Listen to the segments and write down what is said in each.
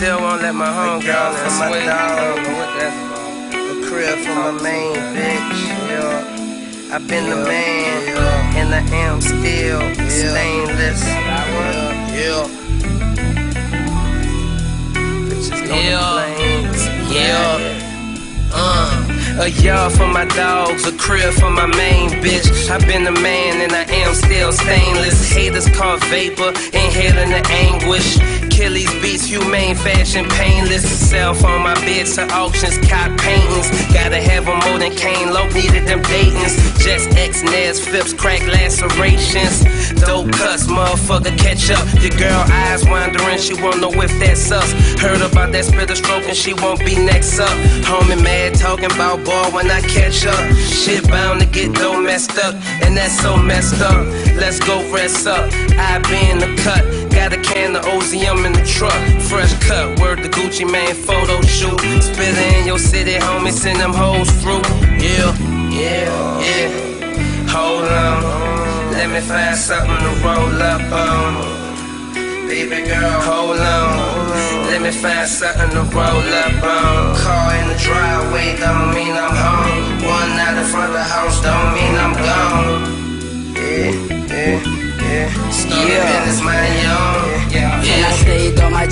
still won't let my home girl for my dog. I don't know what that's about. A crib for my main bitch. Yeah. I've been the man, yeah. and I am still yeah. stainless. Yeah. Yeah. Yeah. Uh. A yard for my dogs, a crib for my main bitch. I've been a man and I am still stainless. Haters call vapor, inhaling the anguish. Humane fashion, painless. Sell phone, my bids to auctions, cop paintings. Gotta have them more than Kane Low needed them Dayton's. Just X, Nez, flips, crack lacerations. Dope cuss, motherfucker, catch up. Your girl eyes wandering, she won't know if that's us. Heard about that spitter stroke and she won't be next up. Homie mad talking about ball when I catch up. Shit bound to get though messed up, and that's so messed up. Let's go rest up. I be in the cut, got a can of OZM in the truck. Fresh cut, word the Gucci Mane photo shoot. Spit in your city, homie, send them hoes through. Yeah, yeah, yeah. Hold on, let me find something to roll up on. Baby girl, hold on. Let me find something to roll up on. Car in the driveway don't mean I'm home. One out in front of the house don't mean I'm gone. Yeah, yeah. Yeah.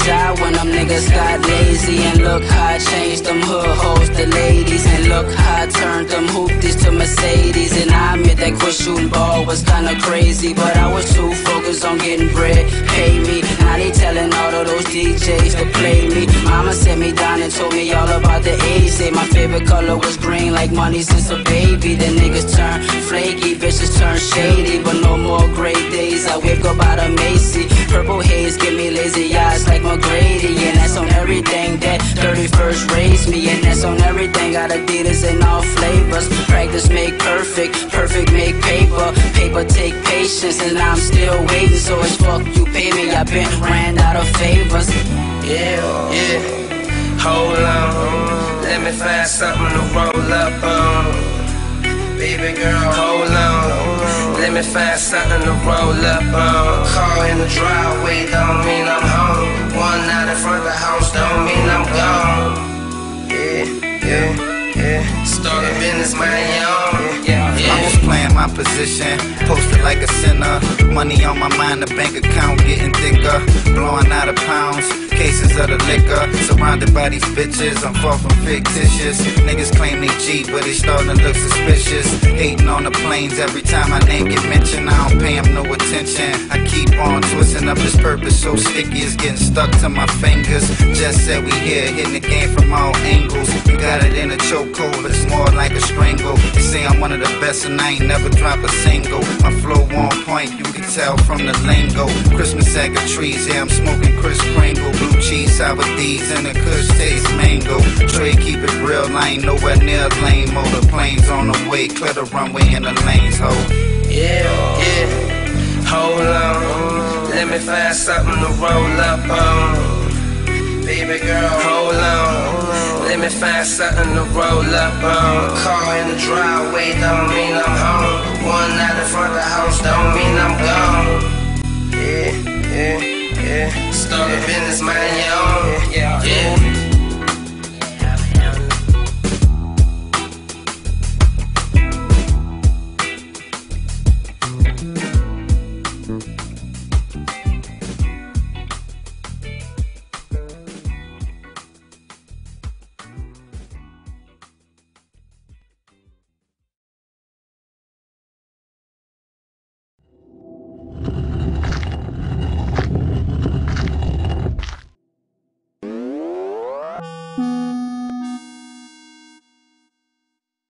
Job when them niggas got lazy. And look how I changed them hood hoes to ladies. And look how I turned them hoopties to Mercedes. And I admit that quit shooting ball was kinda crazy. But I was too focused on getting bread, pay me. Now they telling all of those DJs to play me. Mama sat me down and told me all about the 80s. Say my favorite color was green like money since a baby. The niggas turn flaky, bitches turn shady. But no more great days days. I wake up out of Macy. Purple haze give me lazy eyes like McGrady. And that's on everything that 31st raised me. And that's on everything. Got Adidas in all flavors. Practice make perfect. Perfect make paper. Paper take patience. And I'm still waiting. So it's fuck you pay me. I've been ran out of favors. Yeah, yeah. Hold on. Let me find something to roll up on. Baby girl, hold on. Let me find something to roll up on. Car in the driveway don't mean I'm home. One night in front of the house don't mean I'm gone. Yeah, yeah, yeah. Start a business, my own. Yeah, yeah. I'm just playing my position. Posted like a sinner. Money on my mind, the bank account getting thicker. Blowing out of pounds cases of the liquor. Surrounded by these bitches, I'm far from fictitious. Niggas claim they cheat, but they starting to look suspicious. Hating on the planes every time my name get mentioned. I don't pay them no attention. I keep on twisting up this purpose so sticky, it's getting stuck to my fingers. Just said we here, hitting the game from all angles. We got it in a chokehold, it's more like a strangle. They say I'm one of the best, and I ain't never drop a single. My flow on point, you can tell from the lingo. Christmas of trees, yeah, I'm smoking Kris Kringle sour these and a kush taste mango. Trey, keep it real, I ain't nowhere near lame. All the planes on the way, clear the runway in the lanes, ho. Yeah, yeah, hold on. Let me find something to roll up on. Baby girl, hold on. Let me find something to roll up on. Car in the driveway don't mean I'm home. One night in front of the house don't mean I'm gone. Yeah, yeah, yeah. Start a business, mind your own